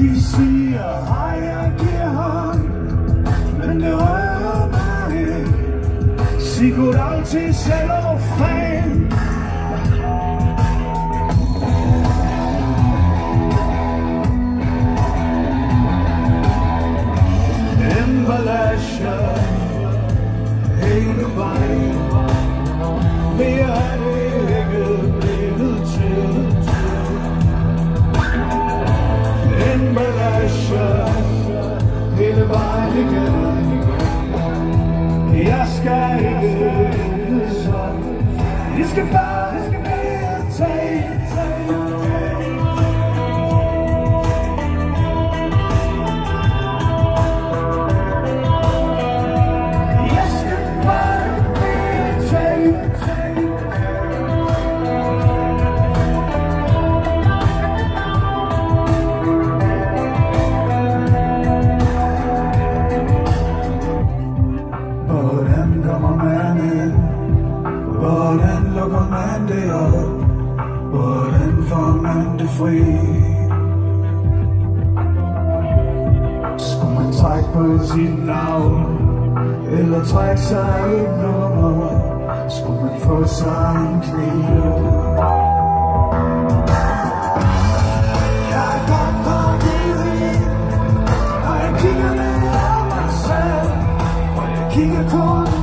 DC'ye hayal Men det rører mig Sig til cellofan Emballage Hele vejen hele vejen igen Jeg skal ikke så I skal bare Hvordan kommer man ind? Hvordan lukker man det op? Hvordan får man det fri? Skulle man trække på sit navn? Eller trække sig et nummer? Skulle man få sig en kniv? King of Corn.